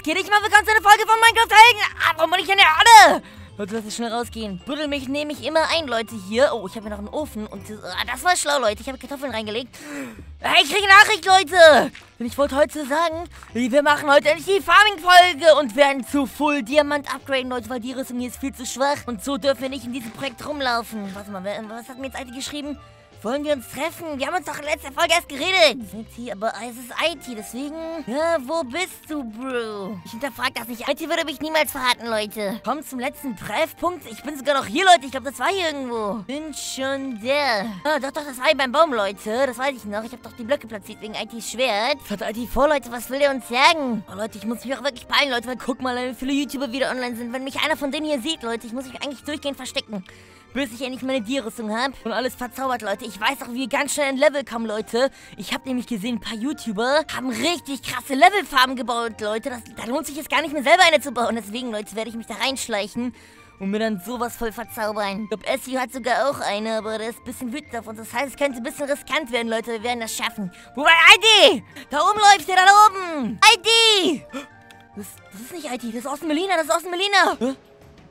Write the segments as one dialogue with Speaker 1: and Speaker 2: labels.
Speaker 1: Was geht? Ich willkommen zu einer Folge von Minecraft Helden. Ah, warum bin ich denn ja alle? Leute, lass es schnell rausgehen. Buddel mich nehme ich immer ein, Leute, hier. Oh, ich habe hier noch einen Ofen und ah, das war schlau, Leute. Ich habe Kartoffeln reingelegt. Hey, ich kriege Nachricht, Leute. Und ich wollte heute sagen, wir machen heute endlich die Farming-Folge und werden zu Full Diamant upgraden, Leute, weil die Rüstung hier ist viel zu schwach. Und so dürfen wir nicht in diesem Projekt rumlaufen. Warte mal, was hat mir jetzt eigentlich geschrieben? Wollen wir uns treffen? Wir haben uns doch in letzter Folge erst geredet. IT, aber es ist IT, deswegen... Ja, wo bist du, Bro? Ich hinterfrage das nicht. IT würde mich niemals verraten, Leute. Komm zum letzten Treffpunkt. Ich bin sogar noch hier, Leute. Ich glaube, das war hier irgendwo. Bin schon der. Ah, doch, doch, das war hier beim Baum, Leute. Das weiß ich noch. Ich habe doch die Blöcke platziert wegen ITs Schwert. Was hat IT vor, Leute? Was will der uns sagen? Oh, Leute, ich muss mich auch wirklich peilen, Leute. Weil guck mal, wie viele YouTuber wieder online sind. Wenn mich einer von denen hier sieht, Leute, ich muss mich eigentlich durchgehend verstecken bis ich endlich meine Dierrüstung habe und alles verzaubert, Leute. Ich weiß auch, wie wir ganz schnell ein Level kommen, Leute. Ich habe nämlich gesehen, ein paar YouTuber haben richtig krasse Levelfarben gebaut, Leute. Das, da lohnt sich jetzt gar nicht mehr selber eine zu bauen. Deswegen, Leute, werde ich mich da reinschleichen und mir dann sowas voll verzaubern. Ich glaube, Essie hat sogar auch eine, aber der ist ein bisschen wütend auf uns. Das heißt, es könnte ein bisschen riskant werden, Leute. Wir werden das schaffen. Wobei, ID! Da oben läuft der, da oben! ID! Das, das ist nicht ID, das ist Austin Melina, das ist Austin Melina! Hä?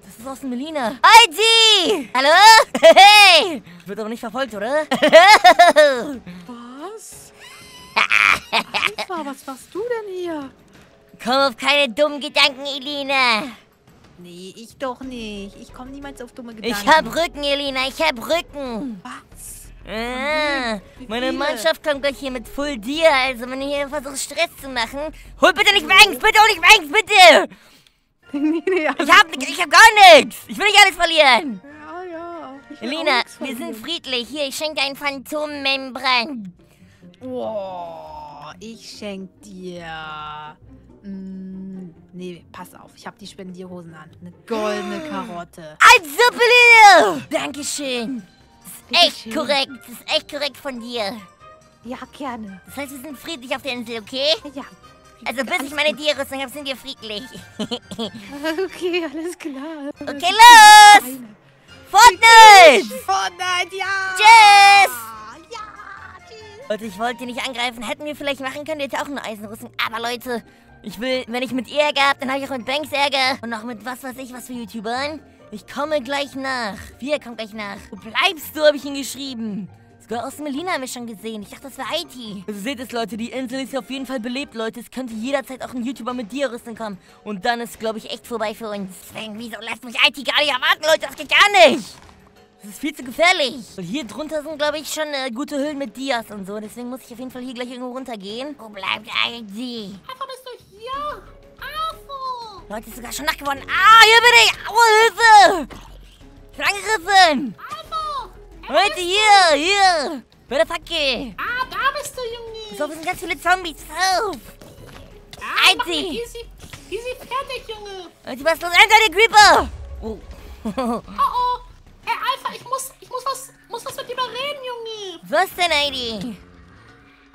Speaker 1: Das ist aus dem Melina. ID! Hallo? Hey! Ich wird aber nicht verfolgt, oder?
Speaker 2: was? Alpha, was machst du denn hier?
Speaker 1: Komm auf keine dummen Gedanken, Elina.
Speaker 2: Nee, ich doch nicht. Ich komme niemals auf dumme Gedanken.
Speaker 1: Ich hab Rücken, Elina. Ich hab Rücken.
Speaker 2: Was?
Speaker 1: Ah, meine Mannschaft kommt gleich hier mit Full Dir. Also, wenn ihr hier versucht, Stress zu machen, hol bitte nicht Banks. Bitte hol nicht Banks, bitte.
Speaker 2: Nee, nee,
Speaker 1: ich hab, ich hab gar nichts. Ich will nicht alles verlieren.
Speaker 2: Ja, ja.
Speaker 1: Elina, wir sind friedlich. Hier, ich schenke dir ein Phantommembran.
Speaker 2: Wow, ich schenk dir... Mm, nee, pass auf. Ich hab die Spendierhosen an. Eine goldene Karotte.
Speaker 1: Ein Suppelino! Dankeschön. Das ist echt schön. korrekt. Das ist echt korrekt von dir.
Speaker 2: Ja, gerne.
Speaker 1: Das heißt, wir sind friedlich auf der Insel, okay?
Speaker 2: Ja,
Speaker 1: also bis ich meine Tierrüstung habe, sind wir friedlich.
Speaker 2: okay, alles klar.
Speaker 1: Okay, los! Fortnite!
Speaker 2: Fortnite, ja!
Speaker 1: Tschüss!
Speaker 2: Ja, tschüss!
Speaker 1: Leute, ich wollte nicht angreifen. Hätten wir vielleicht machen können, jetzt auch eine Eisenrüstung. Aber Leute, ich will, wenn ich mit ihr Ärger habe, dann habe ich auch mit Banks Ärger. Und auch mit was weiß ich, was für YouTubern. Ich komme gleich nach. Wir kommen gleich nach. Wo bleibst du, habe ich ihn geschrieben. Sogar aus Melina haben wir schon gesehen. Ich dachte, das wäre IT. Also seht es, Leute, die Insel ist auf jeden Fall belebt, Leute. Es könnte jederzeit auch ein YouTuber mit Dierrüstung kommen. Und dann ist, glaube ich, echt vorbei für uns. Deswegen, wieso lässt mich IT gar nicht erwarten, Leute? Das geht gar nicht. Das ist viel zu gefährlich. Und hier drunter sind, glaube ich, schon äh, gute Hüllen mit Dias und so. Deswegen muss ich auf jeden Fall hier gleich irgendwo runtergehen. Wo bleibt IT?
Speaker 3: Alpha, bist du hier? Alpha!
Speaker 1: Leute, ist sogar schon Nacht geworden. Ah, hier bin ich. Aua, Hilfe. Ich bin angegriffen. Leute, hier, hier. Bei der Fackel.
Speaker 3: Ah, da bist du, Junge.
Speaker 1: So, wir sind ganz viele Zombies. Auf.
Speaker 3: Ah, easy. Easy fertig, Junge.
Speaker 1: Leute, was ist los? Enter den Creeper.
Speaker 3: Oh. oh, oh. Hey, Alpha, ich muss, ich muss was, muss was mit dir reden, Junge.
Speaker 1: Was denn, Heidi?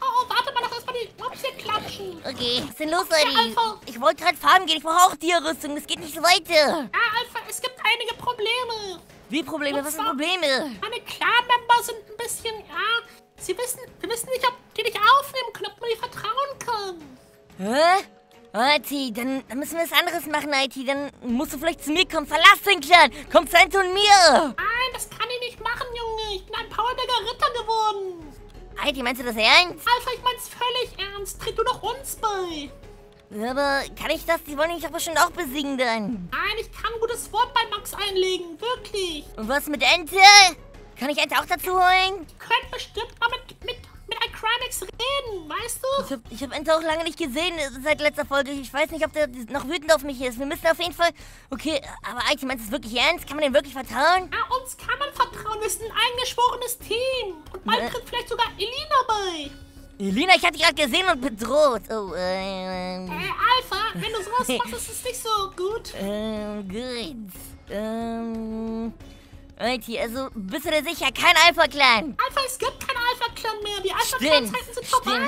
Speaker 3: Oh, oh, warte mal, lass erstmal die Mobs hier klatschen.
Speaker 1: Okay, was ist denn los, Heidi? Ich wollte gerade farmen gehen. Ich brauche auch Tierrüstung. Das geht nicht so weiter.
Speaker 3: Ja, Alpha, es gibt einige Probleme.
Speaker 1: Wie Probleme? Was sind Probleme?
Speaker 3: Meine Clan-Member sind ein bisschen, ja, sie wissen, wir wissen nicht, ob die dich aufnehmen können, ob man dir vertrauen kann.
Speaker 1: Hä? IT, dann, dann müssen wir was anderes machen, IT. Dann musst du vielleicht zu mir kommen. Verlass den Clan. Komm zu und mir.
Speaker 3: Nein, das kann ich nicht machen, Junge. Ich bin ein Powerberger Ritter geworden.
Speaker 1: IT, meinst du das ernst?
Speaker 3: Alpha, ich mein's völlig ernst. Tritt du doch uns bei.
Speaker 1: Aber kann ich das? Die wollen mich doch bestimmt auch besiegen dann.
Speaker 3: Nein, ich kann ein gutes Wort bei Max einlegen. Wirklich.
Speaker 1: Und was mit Ente? Kann ich Ente auch dazu holen?
Speaker 3: Ich könnte bestimmt mal mit, mit, mit Crimex reden, weißt du?
Speaker 1: Ich habe ich hab Ente auch lange nicht gesehen äh, seit letzter Folge. Ich weiß nicht, ob der noch wütend auf mich ist. Wir müssen auf jeden Fall... Okay, aber Aiti, meinst du es wirklich ernst? Kann man dem wirklich vertrauen?
Speaker 3: Ja, uns kann man vertrauen. Wir sind ein eingeschworenes Team. Und bald tritt vielleicht sogar Elina bei.
Speaker 1: Elina, ich hatte dich gerade gesehen und bedroht. Oh,
Speaker 3: äh, äh, Alpha, wenn du sowas machst, ist es nicht so gut.
Speaker 1: Ähm, gut. Ähm, Alter, also, bist du dir sicher? Kein Alpha-Clan.
Speaker 3: Alpha, es gibt kein Alpha-Clan mehr. Die Alpha-Clan-Zeiten sind vorbei.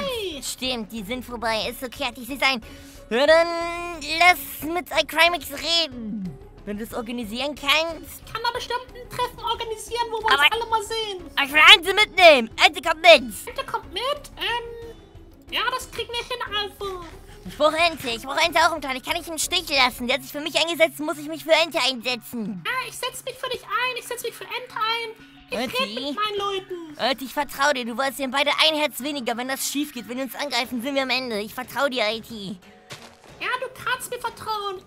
Speaker 1: Stimmt, stimmt, die sind vorbei. Ist okay, hatte ich sie sein. Ja, dann lass mit iCrimex reden. Wenn du es organisieren kannst.
Speaker 3: Ich kann da bestimmt ein Treffen organisieren, wo wir Aber uns alle mal sehen.
Speaker 1: Ich will Ante mitnehmen. Ante kommt mit.
Speaker 3: Ante kommt mit? Ähm, ja, das kriegen wir hin, Alpha.
Speaker 1: Ich brauche Ente. Ich brauche Ente auch im Clan. Ich kann nicht im Stich lassen. Der hat sich für mich eingesetzt, muss ich mich für Ente einsetzen.
Speaker 3: Ja, ich setz mich für dich ein. Ich setz mich für Ent ein. Ich rede mit meinen Leuten.
Speaker 1: Ente, ich vertraue dir. Du warst ja beide ein Herz weniger. Wenn das schief geht, wenn die uns angreifen, sind wir am Ende. Ich vertraue dir, IT.
Speaker 3: Ja, du kannst mir vertrauen.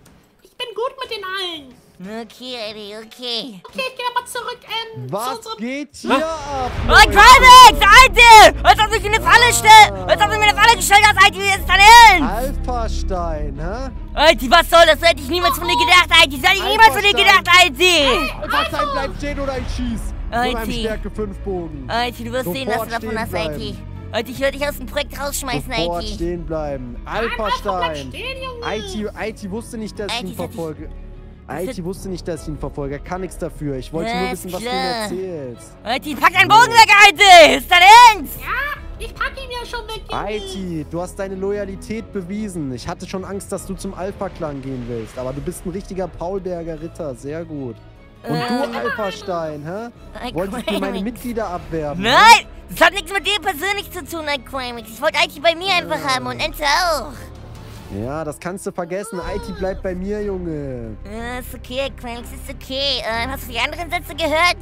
Speaker 3: Ich bin gut mit den allen.
Speaker 1: Okay, Eddie, okay.
Speaker 3: Okay, ich gehe nochmal zurück in
Speaker 4: Was
Speaker 3: zu unserem...
Speaker 4: geht hier ab?
Speaker 1: Oh? Trimax, Alte! Als ob du mich in eine Falle stellst! Als ob du mir eine Falle gestellt hast, Alte, wie ist dein Ernst?
Speaker 4: Alpha-Stein, hä?
Speaker 1: Alte, was soll das? Hätte ich niemals von dir gedacht, Alte! Das hätte ich niemals von dir gedacht, Alte!
Speaker 4: Alpha-Stein, bleib stehen oder ich schieß. Mit
Speaker 1: Alter.
Speaker 4: einem Stärke 5 Bogen.
Speaker 1: Alte, du wirst sehen, was du
Speaker 4: Sofort
Speaker 1: davon hast,
Speaker 4: stehen
Speaker 1: Alte, ich werde dich aus dem Projekt rausschmeißen,
Speaker 4: Sofort
Speaker 1: Alte.
Speaker 4: stehen bleiben.
Speaker 3: Bleib
Speaker 4: Alpha-Stein. IT, IT wusste nicht, dass ich
Speaker 1: IT,
Speaker 4: ihn verfolge. IT wusste nicht, dass ich ihn verfolge. Er kann nichts dafür. Ich wollte nur wissen, was du mir erzählst.
Speaker 1: Alte, pack deinen Bogen weg, Alte! Ist dein Ernst?
Speaker 3: Ja, ich pack ihn ja schon weg, Junge.
Speaker 4: IT, du hast deine Loyalität bewiesen. Ich hatte schon Angst, dass du zum Alpha-Clan gehen willst. Aber du bist ein richtiger Paulberger Ritter. Sehr gut. Und
Speaker 1: Ähm.
Speaker 4: du, Alpha-Stein, hä? Wolltest du meine. Mitglieder abwerben?
Speaker 1: Nein! Das hat nichts mit dir persönlich zu tun, Aquamix. Ich wollte IT bei mir einfach haben und Ente auch.
Speaker 4: Ja, das kannst du vergessen. IT bleibt bei mir, Junge.
Speaker 1: Ja, ist okay, Aquamix, ist okay. Ähm, hast du die anderen Sätze gehört?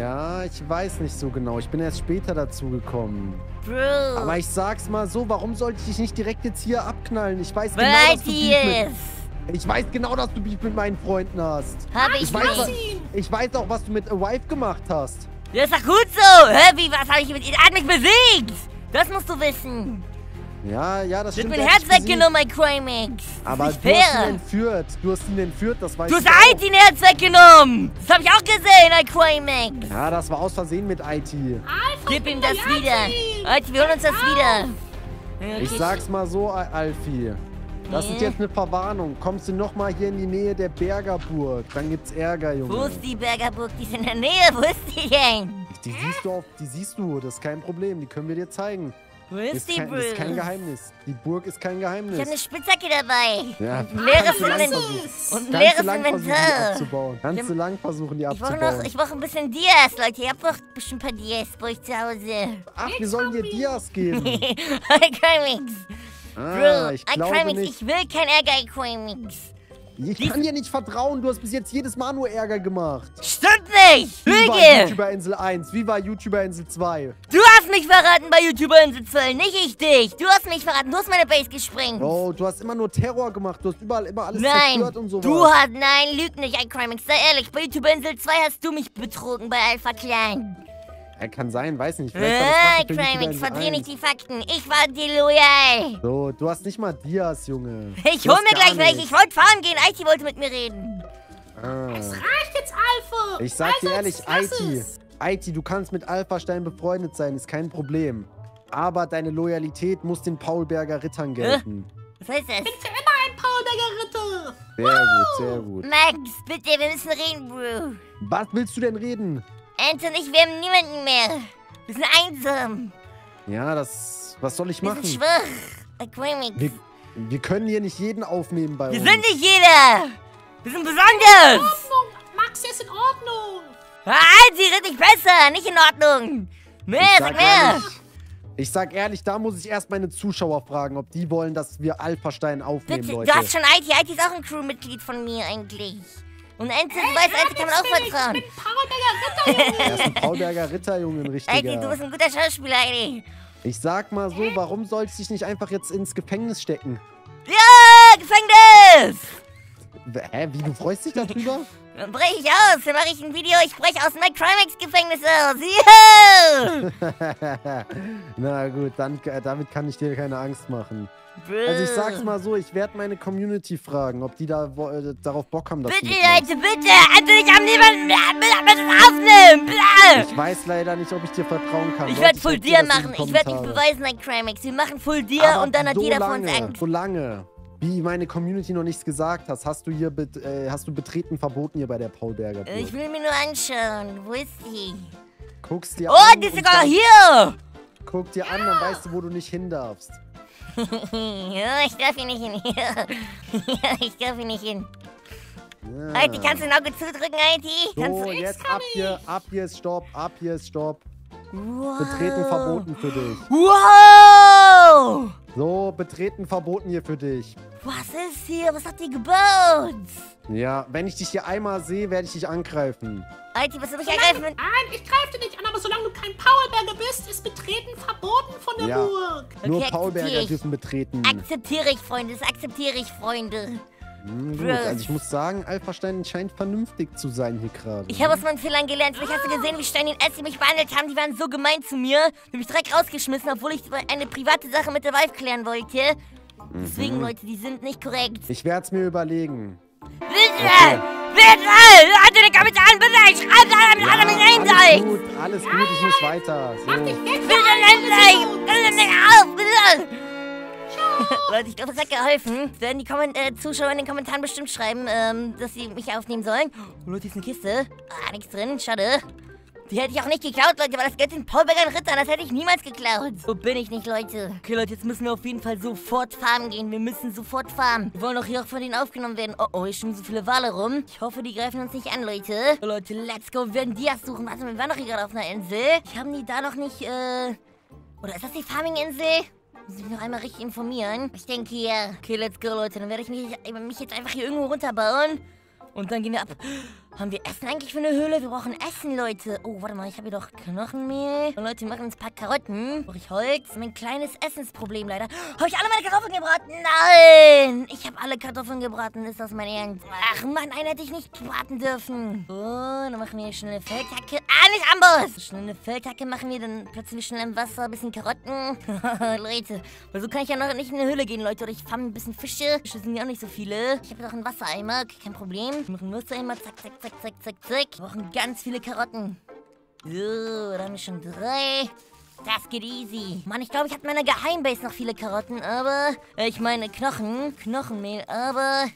Speaker 4: Ja, ich weiß nicht so genau. Ich bin erst später dazu gekommen.
Speaker 1: Bro.
Speaker 4: Aber ich sag's mal so, warum sollte ich dich nicht direkt jetzt hier abknallen? Ich weiß
Speaker 1: weil
Speaker 4: genau, dass du Beef mit,
Speaker 1: ist.
Speaker 4: Ich weiß genau, dass du Beef mit meinen Freunden hast.
Speaker 1: Habe ich
Speaker 4: Ich weiß, was, ich weiß auch, was du mit A Wife gemacht hast.
Speaker 1: Das ist doch gut so. Hä, wie, was habe ich mit... Er hat mich besiegt. Das musst du wissen.
Speaker 4: Ja, ja, das
Speaker 1: Du hast
Speaker 4: stimmt.
Speaker 1: mein
Speaker 4: er hat
Speaker 1: Herz weggenommen, Aquamix.
Speaker 4: Aber
Speaker 1: nicht
Speaker 4: du hast ihn
Speaker 1: fair.
Speaker 4: entführt. Du hast ihn entführt, das weiß
Speaker 1: Du
Speaker 4: ich
Speaker 1: hast
Speaker 4: auch.
Speaker 1: IT ein Herz weggenommen. Das habe ich auch gesehen, Aquamix.
Speaker 4: Ja, das war aus Versehen mit IT.
Speaker 3: Alpha,
Speaker 1: Gib
Speaker 3: ich
Speaker 1: ihm
Speaker 3: bin
Speaker 1: das wieder. IT, wir holen uns das wieder. Ja,
Speaker 4: Ich
Speaker 1: okay.
Speaker 4: sag's mal so, Al- Alfie. Das ist jetzt eine Verwarnung. Kommst du nochmal hier in die Nähe der Bergerburg, dann gibt's Ärger, Junge.
Speaker 1: Wo ist die Bergerburg? Die ist in der Nähe. Wo ist die denn?
Speaker 4: Die siehst du auf, die siehst du, das ist kein Problem, die können wir dir zeigen.
Speaker 1: Wo ist
Speaker 4: Ist
Speaker 1: die
Speaker 4: kein, ist kein
Speaker 1: Burg?
Speaker 4: Geheimnis. Die Burg ist kein
Speaker 1: Ich habe eine
Speaker 4: Geheimnis.
Speaker 1: Spitzhacke dabei.
Speaker 4: Ja,
Speaker 1: Und ein leeres Inventar. Und ein
Speaker 4: Kannst du
Speaker 1: leeres
Speaker 4: lang versuchen, die
Speaker 1: Inventar.
Speaker 4: abzubauen. Kannst du lang versuchen, die
Speaker 1: Ich brauche
Speaker 4: abzubauen.
Speaker 1: noch, ich brauche ein bisschen Dias, Leute. Ihr habt doch bestimmt ein paar Dias bei euch zu Hause.
Speaker 4: Ach, wir sollen dir Dias geben.
Speaker 1: Aquamix.
Speaker 4: Ah,
Speaker 1: Bro,
Speaker 4: ich glaube nicht.
Speaker 1: ich will kein Ärger, Aquamix.
Speaker 4: Ich kann dir nicht vertrauen, du hast bis jetzt jedes Mal nur Ärger gemacht.
Speaker 1: Stimmt nicht!
Speaker 4: Wie war
Speaker 1: Lüge!
Speaker 4: YouTuber-Insel 1? Wie war YouTuber-Insel 2?
Speaker 1: Du hast mich verraten bei YouTuber Insel 12, nicht ich dich. Du hast mich verraten, du hast meine Base gesprengt.
Speaker 4: Oh, du hast immer nur Terror gemacht. Du hast überall immer alles
Speaker 1: Nein,
Speaker 4: zerstört und sowas.
Speaker 1: du hast, nein, lüg nicht, Aquamix. Sei ehrlich, bei YouTuber Insel 2 hast du mich betrogen bei Alpha Clan.
Speaker 4: Kann sein, weiß nicht. Vielleicht war
Speaker 1: Äh,
Speaker 4: YouTuber-Insel
Speaker 1: verdreh
Speaker 4: 1.
Speaker 1: nicht die Fakten. Ich war dir loyal.
Speaker 4: So, du hast nicht mal Dias, Junge.
Speaker 1: Ich hol mir gleich welche. Ich wollte fahren gehen. IT wollte mit mir reden.
Speaker 4: Ah.
Speaker 3: Reicht jetzt, Alpha.
Speaker 4: Ich sag dir
Speaker 3: Also,
Speaker 4: ehrlich,
Speaker 3: lass
Speaker 4: IT,
Speaker 3: es.
Speaker 4: IT, du kannst mit Alpha-Stein befreundet sein, ist kein Problem. Aber deine Loyalität muss den Paulberger Rittern gelten.
Speaker 1: Was heißt das?
Speaker 3: bin für immer ein Paulberger Ritter.
Speaker 4: Sehr gut, sehr gut.
Speaker 1: Max, bitte, wir müssen reden, Bro.
Speaker 4: Was willst du denn reden?
Speaker 1: Ant und ich, wir haben niemanden mehr. Wir sind einsam.
Speaker 4: Ja, das... Was soll ich
Speaker 1: Wir
Speaker 4: machen?
Speaker 1: sind schwach. Aquamix.
Speaker 4: Wir, wir können hier nicht jeden aufnehmen bei
Speaker 1: Wir
Speaker 4: uns.
Speaker 1: sind nicht jeder. Wir sind besonders.
Speaker 3: Ordnung. Max, der ist in Ordnung.
Speaker 1: Halt, sie redet nicht besser. Nicht in Ordnung. Mehr,
Speaker 4: Ich
Speaker 1: sag
Speaker 4: sag
Speaker 1: mehr.
Speaker 4: ehrlich, ich sag ehrlich, da muss ich erst meine Zuschauer fragen, ob die wollen, dass wir Alpha-Stein aufnehmen,
Speaker 1: Bitte,
Speaker 4: Leute.
Speaker 1: du hast schon IT. IT ist auch ein Crewmitglied von mir eigentlich. Und Ente, du weißt, Ente kann man auch vertrauen.
Speaker 3: Ich bin Paulberger Ritter, Junge.
Speaker 4: Er ist ein Paulberger Ritterjunge,
Speaker 1: Ente,
Speaker 4: richtiger.
Speaker 1: du bist ein guter Schauspieler, Ente.
Speaker 4: Ich sag mal so, warum soll ich dich nicht einfach jetzt ins Gefängnis stecken?
Speaker 1: Ja, Gefängnis.
Speaker 4: Hä, wie, du freust dich darüber?
Speaker 1: Dann brech ich aus. Dann mache ich ein Video. Ich breche aus dem Crimex-Gefängnis aus. Ja.
Speaker 4: Na gut, dann, äh, damit kann ich dir keine Angst machen. Also ich sag's mal so, ich werde meine Community fragen, ob die da äh, darauf Bock haben, dass
Speaker 1: Bitte. Leute, bitte. Ente, ich hab niemanden bitte aufnehmen.
Speaker 4: Ich weiß leider nicht, ob ich dir vertrauen kann.
Speaker 1: Ich werde Full
Speaker 4: die
Speaker 1: machen. Ich werde dich beweisen, ein Crimex. Wir machen Full
Speaker 4: Aber
Speaker 1: und dann hat
Speaker 4: so
Speaker 1: jeder von uns Angst.
Speaker 4: So lange, wie meine Community noch nichts gesagt hast, hast du hier äh, hast du betreten verboten hier bei der Paulberger
Speaker 1: Ich will mir nur anschauen. Wo ist die?
Speaker 4: Guck's dir
Speaker 1: Oh,
Speaker 4: an.
Speaker 1: die ist sogar hier.
Speaker 4: Guck dir an, dann weißt du, wo du nicht hin darfst.
Speaker 1: ja, ich darf hier nicht hin. ja, ich darf hier nicht hin.
Speaker 4: Ja.
Speaker 1: Heidi, kannst du ein Auge zudrücken, Heidi? Kannst
Speaker 4: So,
Speaker 1: du...
Speaker 4: jetzt ab hier, ab hier ist Stopp, ab hier ist Stopp.
Speaker 1: Wow.
Speaker 4: Betreten verboten für dich.
Speaker 1: Wow!
Speaker 4: So, betreten verboten hier für dich.
Speaker 1: Was ist hier? Was habt ihr gebaut?
Speaker 4: Ja, wenn ich dich hier einmal sehe, werde ich dich angreifen.
Speaker 1: Alter, was soll ich ergreifen?
Speaker 3: Nein, ich greife dich nicht an, aber solange du kein Paulberger bist, ist Betreten verboten von der
Speaker 4: Ja.
Speaker 3: Burg.
Speaker 4: Nur
Speaker 1: Okay,
Speaker 4: Paulberger
Speaker 1: akzeptiere ich.
Speaker 4: dürfen betreten.
Speaker 1: Akzeptiere ich, Freunde. Das akzeptiere ich, Freunde.
Speaker 4: Hm, gut. Also ich muss sagen, Alpha-Stein scheint vernünftig zu sein hier gerade.
Speaker 1: Ich habe aus meinen Fehlern gelernt. Vielleicht hast du gesehen, wie Stein und Essie mich behandelt haben. Die waren so gemein zu mir. Die haben mich direkt rausgeschmissen, obwohl ich eine private Sache mit der Wife klären wollte. Deswegen, Leute, die sind nicht korrekt.
Speaker 4: Ich werde es mir überlegen.
Speaker 1: Bitte! Bitte! Halt den Kapitän, bitte! Ich schreibe da, damit alle mich
Speaker 4: Alles
Speaker 1: einseid!
Speaker 4: gut, alles gut, ich muss weiter. So.
Speaker 1: Bitte endlich! Bitte auf! Bitte! Leute, ich glaube, das hat geholfen. Werden die Komment äh, Zuschauer in den Kommentaren bestimmt schreiben, ähm, dass sie mich aufnehmen sollen. Oh, Leute, hier ist eine Kiste. Ah, nichts drin. Schade. Die hätte ich auch nicht geklaut, Leute, weil das Geld sind Paulberger und Ritter. Das hätte ich niemals geklaut. So bin ich nicht, Leute. Okay, Leute, jetzt müssen wir auf jeden Fall sofort farmen gehen. Wir müssen sofort farmen. Wir wollen doch hier auch von denen aufgenommen werden. Oh, oh, hier schwimmen so viele Wale rum. Ich hoffe, die greifen uns nicht an, Leute. So, Leute, let's go. Wir werden Dias suchen. Warte wir waren doch hier gerade auf einer Insel. Ich habe die da noch nicht, äh... Oder ist das die Farming-Insel? Muss ich mich noch einmal richtig informieren? Ich denke ja. Okay, let's go, Leute. Dann werde ich mich, mich jetzt einfach hier irgendwo runterbauen. Und dann gehen wir ab. Haben wir Essen eigentlich für eine Höhle? Wir brauchen Essen, Leute. Oh, warte mal, ich habe hier doch Knochenmehl. Und Leute, wir machen uns ein paar Karotten. Brauche ich Holz? Mein kleines Essensproblem leider. Habe ich alle meine Kartoffeln gebraten? Nein! Ich habe alle Kartoffeln gebraten. Ist das mein Ernst? Ach Mann, einen hätte ich nicht braten dürfen. So, dann machen wir hier schnell eine Feldhacke. Ah, nicht Amboss! Schnell eine Feldhacke machen wir. Dann plötzlich wir schnell im Wasser ein bisschen Karotten. Leute, weil so kann ich ja noch nicht in eine Höhle gehen, Leute. Oder ich fange ein bisschen Fische. Fische sind ja auch nicht so viele. Ich habe doch einen Wassereimer. Okay, kein Problem. Wir machen einen Wassereimer. Zack, zack, zack, zack, zack, zack. Wir brauchen ganz viele Karotten. So, da haben wir schon drei. Das geht easy. Mann, ich glaube, ich habe in meiner Geheimbase noch viele Karotten, aber... Ich meine Knochen. Knochenmehl, aber...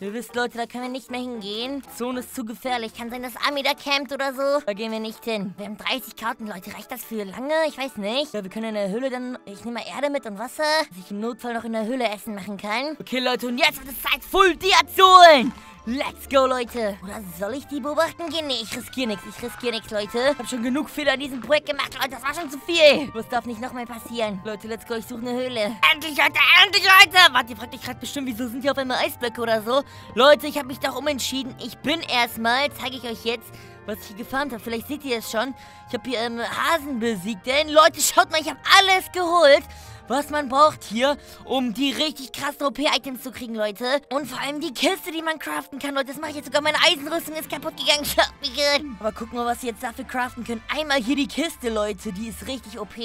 Speaker 1: Ihr wisst, Leute, da können wir nicht mehr hingehen. Zone ist zu gefährlich. Kann sein, dass Ami da campt oder so. Da gehen wir nicht hin. Wir haben 30 Karten, Leute. Reicht das für lange? Ich weiß nicht. Ja, wir können in der Höhle dann... Ich nehme mal Erde mit und Wasser, dass ich im Notfall noch in der Höhle Essen machen kann. Okay, Leute, und jetzt wird es Zeit, Full Dia zu holen. Let's go, Leute. Oder soll ich die beobachten gehen? Nee, ich riskiere nichts. Ich riskiere nichts, Leute. Ich habe schon genug Fehler in diesem Projekt gemacht, Leute. Das war schon zu viel. Das darf nicht nochmal passieren. Leute, let's go. Ich suche eine Höhle. Endlich, Leute. Endlich, Leute. Warte, ihr fragt euch gerade bestimmt, wieso sind hier auf einmal Eisblöcke oder so? Leute, ich habe mich doch umentschieden. Ich bin erstmal, zeige ich euch jetzt, was ich hier gefarmt habe. Vielleicht seht ihr es schon. Ich habe hier ähm, Hasen besiegt. Denn, Leute, schaut mal, ich habe alles geholt was man braucht hier, um die richtig krassen OP-Items zu kriegen, Leute. Und vor allem die Kiste, die man craften kann, Leute. Das mache ich jetzt sogar. Meine Eisenrüstung ist kaputt gegangen. Aber gucken wir, was wir jetzt dafür craften können. Einmal hier die Kiste, Leute. Die ist richtig OP.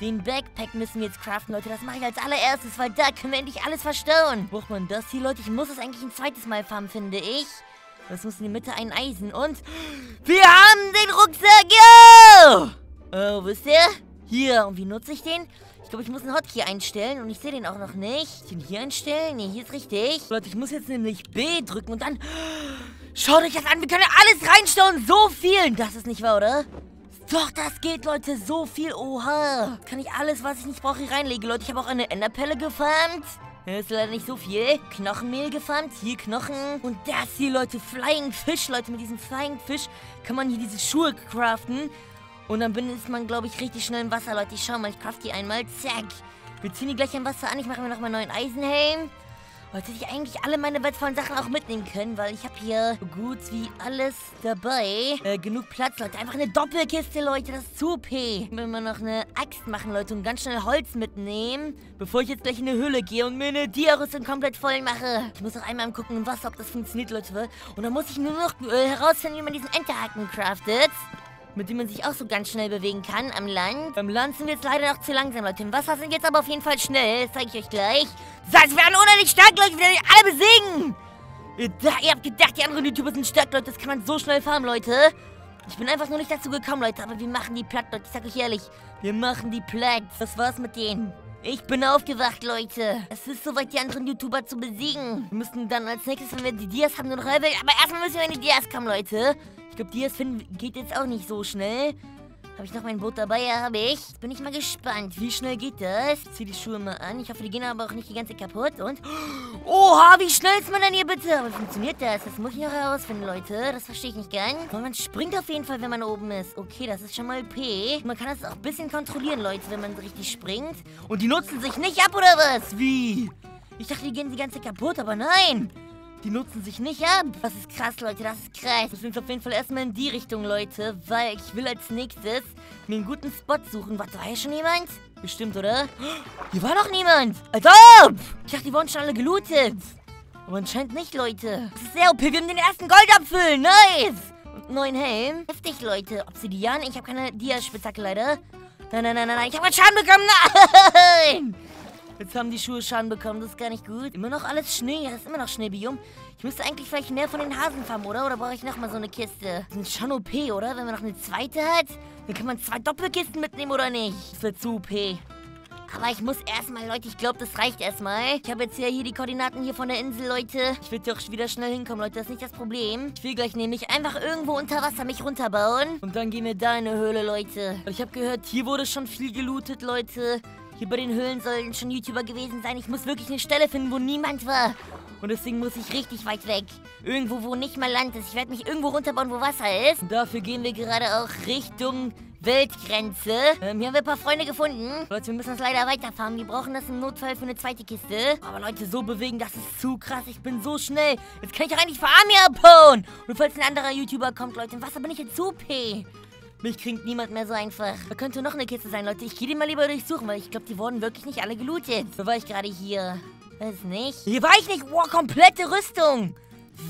Speaker 1: Den Backpack müssen wir jetzt craften, Leute. Das mache ich als allererstes, weil da können wir endlich alles verstauen. Braucht man das hier, Leute? Ich muss es eigentlich ein zweites Mal farmen, finde ich. Das muss in die Mitte ein Eisen. Und wir haben den Rucksack. Ja! Oh, wisst ihr? Hier. Und wie nutze ich den? Ich glaube, ich muss einen Hotkey einstellen und ich sehe den auch noch nicht. Den hier einstellen? Ne, hier ist richtig. Leute, ich muss jetzt nämlich B drücken und dann... Schaut euch das an, wir können alles reinstauen. So viel. Das ist nicht wahr, oder? Doch, das geht, Leute. So viel. Oha. Kann ich alles, was ich nicht brauche, hier reinlegen. Leute, ich habe auch eine Enderpelle gefarmt. Das ist leider nicht so viel. Knochenmehl gefarmt. Hier Knochen. Und das hier, Leute. Flying Fish, Leute. Mit diesem Flying Fish kann man hier diese Schuhe craften. Und dann ist man, glaube ich, richtig schnell im Wasser, Leute. Ich schau mal, ich craft die einmal. Zack. Wir ziehen die gleich im Wasser an. Ich mache mir noch mal einen neuen Eisenhelm. Heute hätte ich eigentlich alle meine wertvollen Sachen auch mitnehmen können, weil ich habe hier so gut wie alles dabei. Äh, genug Platz, Leute. Einfach eine Doppelkiste, Leute. Das ist zu OP. Ich will mal noch eine Axt machen, Leute, und ganz schnell Holz mitnehmen, bevor ich jetzt gleich in eine Höhle gehe und mir eine Dia-Rüstung komplett voll mache. Ich muss auch einmal gucken im Wasser, ob das funktioniert, Leute. Und dann muss ich nur noch äh, herausfinden, wie man diesen Enterhaken craftet mit dem man sich auch so ganz schnell bewegen kann am Land. Beim Land sind wir jetzt leider noch zu langsam, Leute. Im Wasser sind wir jetzt aber auf jeden Fall schnell. Das zeige ich euch gleich. Das heißt, wir werden unendlich stark, Leute. Wir werden alle besiegen. Ihr, habt gedacht, die anderen YouTuber sind stark, Leute. Das kann man so schnell farmen, Leute. Ich bin einfach nur nicht dazu gekommen, Leute. Aber wir machen die platt, Leute. Ich sag euch ehrlich. Wir machen die platt. Das war's mit denen. Ich bin aufgewacht, Leute. Es ist soweit, die anderen YouTuber zu besiegen. Wir müssen dann als nächstes, wenn wir die Dias haben, nur noch Level. Aber erstmal müssen wir in die Dias kommen, Leute. Ich glaube, Dias finden geht jetzt auch nicht so schnell. Habe ich noch mein Boot dabei? Ja, habe ich. Bin ich mal gespannt. Wie schnell geht das? Ich zieh die Schuhe mal an. Ich hoffe, die gehen aber auch nicht die ganze kaputt. Und... Oha, wie schnell ist man denn hier bitte? Aber funktioniert das? Das muss ich noch herausfinden, Leute. Das verstehe ich nicht ganz. Und man springt auf jeden Fall, wenn man oben ist. Okay, das ist schon mal P. Man kann das auch ein bisschen kontrollieren, Leute, wenn man richtig springt. Und die nutzen sich nicht ab, oder was? Wie? Ich dachte, die gehen die ganze kaputt, aber nein. Die nutzen sich nicht ab. Das ist krass, Leute. Das ist krass. Wir sind auf jeden Fall erstmal in die Richtung, Leute. Weil ich will als nächstes mir einen guten Spot suchen. Warte, war hier schon jemand? Bestimmt, oder? Hier war noch niemand. Als ob! Ich dachte, die wurden schon alle gelootet. Aber anscheinend nicht, Leute. Das ist sehr OP. Wir haben den ersten Goldapfel. Nice! Und neuen Helm. Heftig, Leute. Obsidian. Ich habe keine Dia-Spitzhacke leider. Nein, nein, nein, nein, nein. Ich habe einen Schaden bekommen. Nein! Jetzt haben die Schuhe Schaden bekommen, das ist gar nicht gut. Immer noch alles Schnee, ja, das ist immer noch Schneebiom. Ich müsste eigentlich vielleicht mehr von den Hasen farmen, oder? Oder brauche ich nochmal so eine Kiste? Das ist schon OP, oder? Wenn man noch eine zweite hat, dann kann man zwei Doppelkisten mitnehmen, oder nicht? Das wird zu OP. Aber ich muss erstmal, Leute, ich glaube, das reicht erstmal. Ich habe jetzt ja hier die Koordinaten hier von der Insel, Leute. Ich will doch wieder schnell hinkommen, Leute. Das ist nicht das Problem. Ich will gleich nämlich einfach irgendwo unter Wasser mich runterbauen. Und dann gehen wir da in eine Höhle, Leute. Ich habe gehört, hier wurde schon viel gelootet, Leute. Hier bei den Höhlen sollen schon YouTuber gewesen sein. Ich muss wirklich eine Stelle finden, wo niemand war. Und deswegen muss ich richtig weit weg. Irgendwo, wo nicht mal Land ist. Ich werde mich irgendwo runterbauen, wo Wasser ist. Und dafür gehen wir gerade auch Richtung Weltgrenze. Ähm, hier haben wir ein paar Freunde gefunden. Leute, wir müssen uns leider weiterfahren. Wir brauchen das im Notfall für eine zweite Kiste. Aber Leute, so bewegen, das ist zu krass. Ich bin so schnell. Jetzt kann ich auch eigentlich vor Army abhauen. Und falls ein anderer YouTuber kommt, Leute, im Wasser bin ich jetzt OP. Mich kriegt niemand mehr so einfach. Da könnte noch eine Kiste sein, Leute. Ich gehe die mal lieber durchsuchen, weil ich glaube, die wurden wirklich nicht alle gelootet. Wo war ich gerade hier? Weiß nicht. Hier war ich nicht. Wow, komplette Rüstung.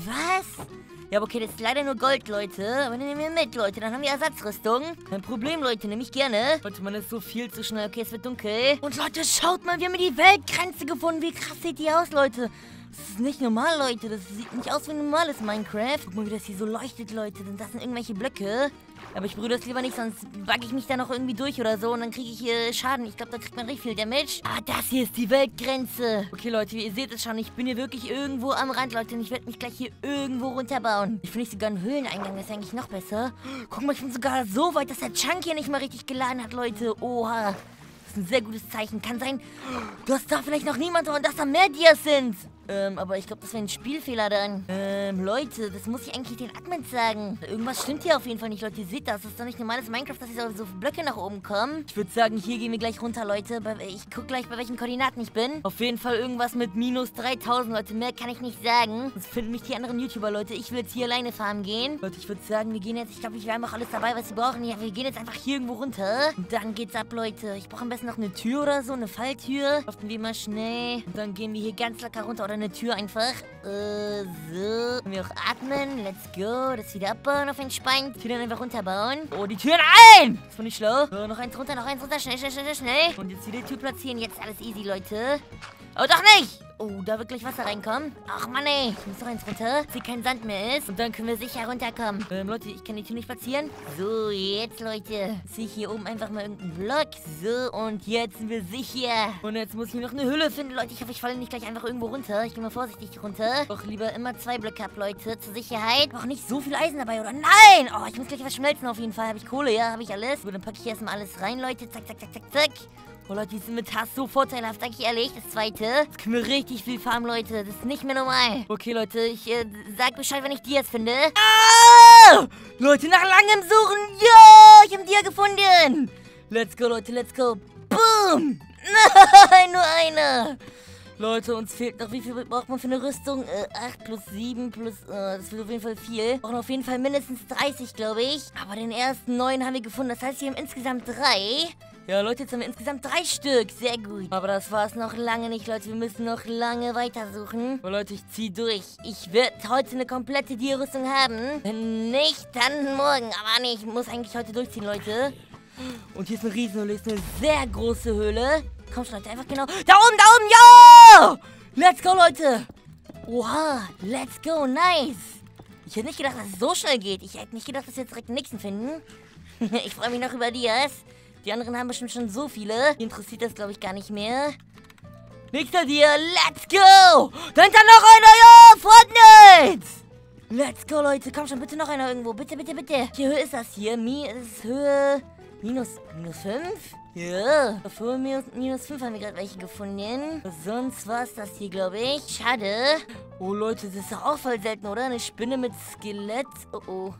Speaker 1: Was? Ja, okay, das ist leider nur Gold, Leute. Aber nehmen wir mit, Leute. Dann haben wir Ersatzrüstung. Kein Problem, Leute. Nehme ich gerne. Leute, man ist so viel zu schnell. Okay, es wird dunkel. Und Leute, schaut mal, wir haben die Weltgrenze gefunden. Wie krass sieht die aus, Leute? Das ist nicht normal, Leute. Das sieht nicht aus wie ein normales Minecraft. Guck mal, wie das hier so leuchtet, Leute. Denn das sind irgendwelche Blöcke. Aber ich berühre das lieber nicht, sonst bugge ich mich da noch irgendwie durch oder so und dann kriege ich hier Schaden. Ich glaube, da kriegt man richtig viel Damage. Ah, das hier ist die Weltgrenze. Okay, Leute, ihr seht es schon. Ich bin hier wirklich irgendwo am Rand, Leute. Und ich werde mich gleich hier irgendwo runterbauen. Ich finde sogar einen Höhleneingang. Das ist eigentlich noch besser. Guck mal, ich bin sogar so weit, dass der Chunk hier nicht mal richtig geladen hat, Leute. Oha. Das ist ein sehr gutes Zeichen. Kann sein, dass da vielleicht noch niemand war und dass da mehr Dias sind. Ähm, aber ich glaube, das wäre ein Spielfehler dann. Ähm, Leute, das muss ich eigentlich den Admins sagen. Irgendwas stimmt hier auf jeden Fall nicht, Leute. Ihr seht das. Das ist doch nicht normales Minecraft, dass hier so Blöcke nach oben kommen. Ich würde sagen, hier gehen wir gleich runter, Leute. Ich gucke gleich, bei welchen Koordinaten ich bin. Auf jeden Fall irgendwas mit minus 3000, Leute. Mehr kann ich nicht sagen. Sonst finden mich die anderen YouTuber, Leute. Ich will jetzt hier alleine farmen gehen. Leute, ich würde sagen, wir gehen jetzt... Ich glaube, wir haben auch alles dabei, was sie brauchen. Ja, wir gehen jetzt einfach hier irgendwo runter. Und dann geht's ab, Leute. Ich brauche am besten noch eine Tür oder so, eine Falltür. Hoffen wir mal schnell. Und dann gehen wir hier ganz locker runter. Oder eine Tür einfach. Äh, so. Können wir auch atmen. Let's go. Das wieder abbauen auf entspannt. Dann einfach runterbauen. Oh, die Türen ein! Das war nicht schlau. So, noch eins runter, noch eins runter. Schnell, schnell, schnell, schnell. Und jetzt wieder die Tür platzieren. Jetzt alles easy, Leute. Oh, doch nicht! Oh, da wird gleich Wasser reinkommen. Ach, Mann, ey. Ich muss doch eins runter, dass hier kein Sand mehr ist. Und dann können wir sicher runterkommen. Ähm, Leute, ich kann die Tür nicht platzieren. So, jetzt, Leute. Sehe ich hier oben einfach mal irgendeinen Block. So, und jetzt sind wir sicher. Und jetzt muss ich noch eine Hülle finden, Leute. Ich hoffe, ich falle nicht gleich einfach irgendwo runter. Ich gehe mal vorsichtig runter. Doch lieber immer zwei Blöcke ab, Leute. Zur Sicherheit. Auch nicht so viel Eisen dabei, oder? Nein! Oh, ich muss gleich was schmelzen auf jeden Fall. Habe ich Kohle, ja? Habe ich alles. Gut, dann packe ich erstmal alles rein, Leute. Zack, zack, zack, zack, zack. Oh Leute, die sind mit Tass so vorteilhaft, sag ich ehrlich. Das zweite. Jetzt können wir richtig viel farmen, Leute. Das ist nicht mehr normal. Okay, Leute, ich äh, sag Bescheid, wenn ich Dias finde. Ah! Leute, nach langem Suchen. Ja, ich habe Dia gefunden. Let's go, Leute, let's go. Boom. Nein, nur einer. Leute, uns fehlt noch, wie viel braucht man für eine Rüstung? Äh, 8 plus 7 plus, äh, das wird auf jeden Fall viel. Wir brauchen auf jeden Fall mindestens 30, glaube ich. Aber den ersten neun haben wir gefunden. Das heißt, wir haben insgesamt drei. Ja, Leute, jetzt haben wir insgesamt drei Stück. Sehr gut. Aber das war es noch lange nicht, Leute. Wir müssen noch lange weitersuchen. Aber Leute, ich zieh durch. Ich werde heute eine komplette Tierrüstung haben. Wenn nicht, dann morgen. Aber nee, ich muss eigentlich heute durchziehen, Leute. Und hier ist eine Riesenhöhle. Ist eine sehr große Höhle. Komm schon, Leute, einfach genau. Da oben, da oben, ja! Let's go, Leute. Oha, let's go, nice. Ich hätte nicht gedacht, dass es so schnell geht. Ich hätte nicht gedacht, dass wir jetzt direkt den nächsten finden. ich freue mich noch über Dias. Die anderen haben bestimmt schon so viele. Die interessiert das, glaube ich, gar nicht mehr. Nächster Dia, let's go! Dahinter noch einer, ja! Fortnite! Let's go, Leute. Komm schon, bitte noch einer irgendwo. Bitte, bitte, bitte. Welche Höhe ist das hier? Mi ist Höhe Minus, minus 5? Ja. Davor minus, minus 5 haben wir gerade welche gefunden. Sonst war es das hier, glaube ich. Schade. Oh, Leute, das ist doch auch voll selten, oder? Eine Spinne mit Skelett. Oh, oh.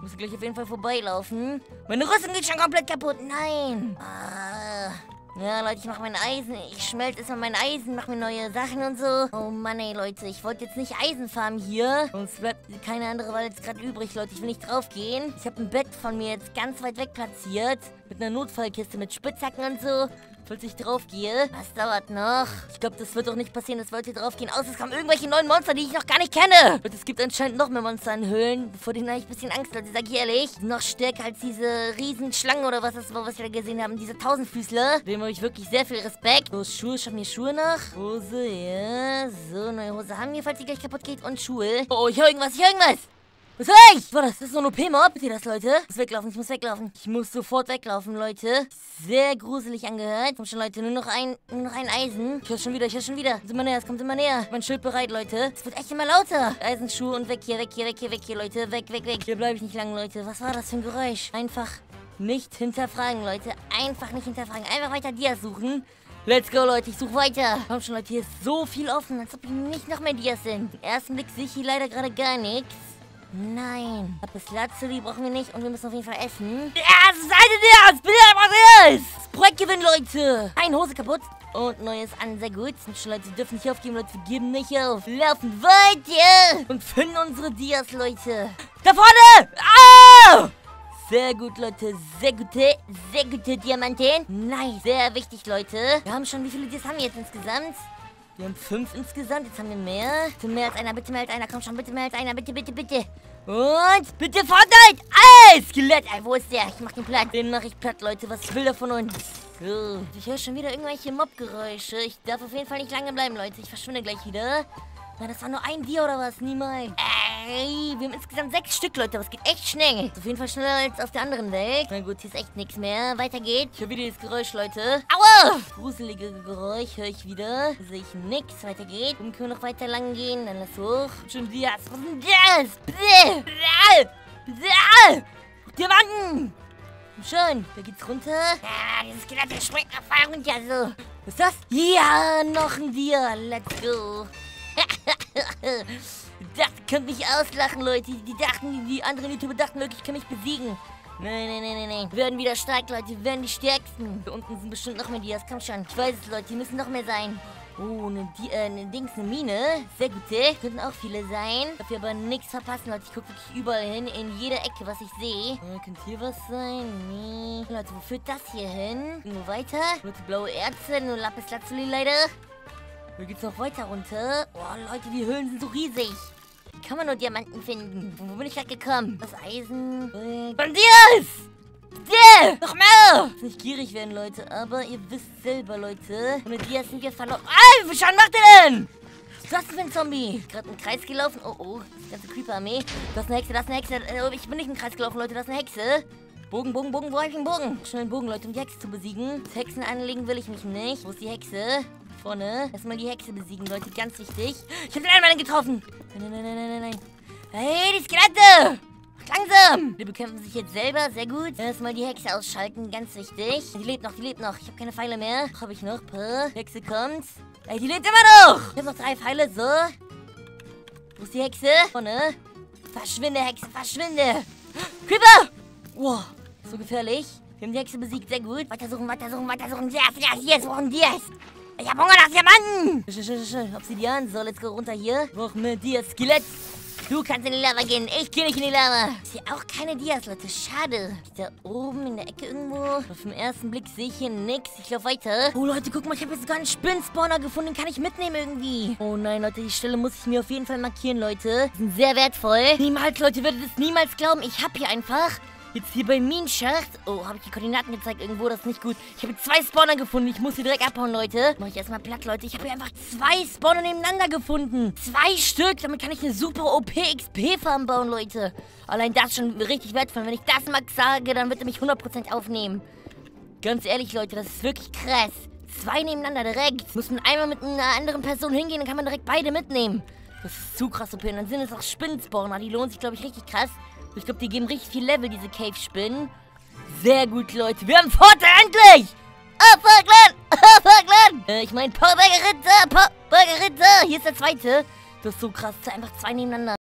Speaker 1: Muss gleich auf jeden Fall vorbeilaufen. Meine Rüstung geht schon komplett kaputt. Nein. Ah. Ja, Leute, ich mache mein Eisen. Ich schmelze erstmal mein Eisen, mache mir neue Sachen und so. Oh Mann, ey, Leute. Ich wollte jetzt nicht Eisen farmen hier. Sonst bleibt keine andere Wahl jetzt gerade übrig, Leute. Ich will nicht draufgehen. Ich habe ein Bett von mir jetzt ganz weit weg platziert. Mit einer Notfallkiste mit Spitzhacken und so falls ich draufgehe. Das dauert noch. Ich glaube, das wird doch nicht passieren, dass wir heute draufgehen. Außer es kommen irgendwelche neuen Monster, die ich noch gar nicht kenne. Und es gibt anscheinend noch mehr Monster in Höhlen. Vor denen habe ich ein bisschen Angst, Leute. Sag ich ehrlich. Noch stärker als diese Riesenschlangen oder was das war, was wir da gesehen haben. Diese Tausendfüßler. Dem habe ich wirklich sehr viel Respekt. So, Schuhe. Habe mir Schuhe nach. Hose, ja. So, neue Hose haben wir, falls die gleich kaputt geht. Und Schuhe. Oh, ich höre irgendwas. Ich höre irgendwas. Was ich? Das? Das ist so ein OP-Mob. Seht ihr das, Leute? Ich muss weglaufen, ich muss weglaufen. Ich muss sofort weglaufen, Leute. Sehr gruselig angehört. Komm schon, Leute, nur noch ein, nur noch ein Eisen. Ich höre schon wieder, ich höre schon wieder. Kommt immer näher, es kommt immer näher. Mein Schild bereit, Leute. Es wird echt immer lauter. Eisenschuhe und weg hier, weg hier, weg hier, weg hier, Leute. Weg, weg, weg. Hier bleibe ich nicht lang, Leute. Was war das für ein Geräusch? Einfach nicht hinterfragen, Leute. Einfach nicht hinterfragen. Einfach weiter Dias suchen. Let's go, Leute. Ich suche weiter. Komm schon, Leute. Hier ist so viel offen, als ob hier nicht noch mehr Dias sind. Im ersten Blick sehe ich hier leider gerade gar nichts. Nein. Lapis Lazuli brauchen wir nicht und wir müssen auf jeden Fall essen. Ja, seid ihr das? Bitte was ist? Das Projekt gewinnen, Leute. Eine Hose kaputt. Und neues an, sehr gut. Und schon, Leute, dürfen nicht aufgeben, Leute. Wir geben nicht auf. Wir laufen weiter. Und finden unsere Dias, Leute. Da vorne! Ah! Sehr gut, Leute. Sehr gute, sehr gute Diamanten. Nice. Sehr wichtig, Leute. Wir haben schon, wie viele Dias haben wir jetzt insgesamt? Wir haben fünf insgesamt. Jetzt haben wir mehr. Bitte mehr als einer, bitte mehr als einer. Komm schon, bitte mehr als einer. Bitte, bitte, bitte. Und bitte Fortnite! Ey, Skelett! Ey, wo ist der? Ich mach den platt. Den mach ich platt, Leute. Was will der von uns? So. Ich höre schon wieder irgendwelche Mobgeräusche. Ich darf auf jeden Fall nicht lange bleiben, Leute. Ich verschwinde gleich wieder. Na, das war nur ein Dia oder was? Niemals. Ey, wir haben insgesamt sechs Stück, Leute. Es geht echt schnell. Auf jeden Fall schneller als auf der anderen Welt. Na gut, hier ist echt nichts mehr. Weiter geht's. Ich höre wieder das Geräusch, Leute. Aua! Gruselige Geräusch höre ich wieder. Sehe ich nichts. Weiter geht's. Dann können wir noch weiter lang gehen. Dann lass hoch. Schon Dias. Was ist denn das? Bäh! Bäh! Diamanten! Schön, da geht's runter. Ja, dieses Skelett das springt nach vorne runter so. Was ist das? Ja, noch ein Dia. Let's go. das könnt mich auslachen, Leute. Die dachten, die, die anderen YouTuber dachten wirklich, ich kann mich besiegen. Nein, nein, nein, nein, nein. Wir werden wieder stark, Leute. Wir werden die Stärksten. Hier unten sind bestimmt noch mehr Dias. Komm schon. Ich weiß es, Leute. Hier müssen noch mehr sein. Oh, eine, Di äh, eine Dings, eine Mine. Sehr gute. Könnten auch viele sein. Dafür aber nichts verpassen, Leute. Ich gucke wirklich überall hin. In jeder Ecke, was ich sehe. Äh, könnte hier was sein? Nee. Leute, wo führt das hier hin? Nur weiter. Leute, blaue Erze. Nur Lapis Lazuli leider. Hier geht's noch weiter runter. Oh, Leute, die Höhlen sind so riesig. Wie kann man nur Diamanten finden? Wo bin ich gerade gekommen? Das Eisen. Äh, Bandiers! Yeah! Noch mehr! Nicht gierig werden, Leute, aber ihr wisst selber, Leute. Ohne Dias sind wir verloren. Ey, wie schauen macht ihr denn? Was ist das für ein Zombie? Gerade im Kreis gelaufen. Oh, oh. Die ganze Creeper-Armee. Das ist eine Hexe, das ist eine Hexe. Äh, Ich bin nicht im Kreis gelaufen, Leute. Das ist eine Hexe. Bogen, Bogen, Bogen. Wo hab ich einen Bogen? Schnell einen Bogen, Leute, um die Hexe zu besiegen. Das Hexen anlegen will ich mich nicht. Wo ist die Hexe? Vorne. Erstmal die Hexe besiegen, Leute. Ganz wichtig. Ich hab den einmal getroffen. Nein, nein, nein, nein, nein, nein. Hey, die Skelette! Langsam! Die bekämpfen sich jetzt selber, sehr gut. Erstmal die Hexe ausschalten, ganz wichtig. Die lebt noch, die lebt noch. Ich habe keine Pfeile mehr. Habe ich noch? Puh. Hexe kommt. Ey, die lebt immer noch! Ich habe noch drei Pfeile, so. Wo ist die Hexe? Vorne. Verschwinde, Hexe, verschwinde! Creeper! Wow, so gefährlich. Wir haben die Hexe besiegt, sehr gut. Weitersuchen, weitersuchen, weitersuchen. Yes, yes, yes, brauchen Dias. Ich hab Hunger nach Diamanten! Schnell, schnell, schnell. Obsidian. So, let's go runter hier. Brauchen wir Dias. Skelett. Du kannst in die Lava gehen. Ich geh nicht in die Lava. Ich sehe auch keine Dias, Leute. Schade. Da oben in der Ecke irgendwo. Auf den ersten Blick sehe ich hier nichts. Ich laufe weiter. Oh, Leute, guck mal. Ich habe jetzt sogar einen Spinnspawner gefunden. Den kann ich mitnehmen irgendwie. Oh nein, Leute. Die Stelle muss ich mir auf jeden Fall markieren, Leute. Die sind sehr wertvoll. Niemals, Leute. Werdet es niemals glauben. Ich habe hier einfach... Jetzt hier beim Minenschacht. Oh, habe ich die Koordinaten gezeigt irgendwo? Das ist nicht gut. Ich habe zwei Spawner gefunden. Ich muss sie direkt abhauen, Leute. Mach ich erstmal platt, Leute. Ich habe hier einfach zwei Spawner nebeneinander gefunden. Zwei Stück. Damit kann ich eine super OP-XP-Farm bauen, Leute. Allein das ist schon richtig wertvoll. Wenn ich das Max sage, dann wird er mich 100% aufnehmen. Ganz ehrlich, Leute, das ist wirklich krass. Zwei nebeneinander direkt. Muss man einmal mit einer anderen Person hingehen, dann kann man direkt beide mitnehmen. Das ist zu krass OP. Und dann sind es auch Spinnenspawner. Die lohnen sich, glaube ich, richtig krass. Ich glaube, die geben richtig viel Level, diese Cave-Spinnen. Sehr gut, Leute. Wir haben Vorteil endlich! Upperclan! Upperclan! Äh, ich mein Paul Burger Ritter! Paul Burger Ritter! Hier ist der zweite. Das ist so krass. Einfach zwei nebeneinander.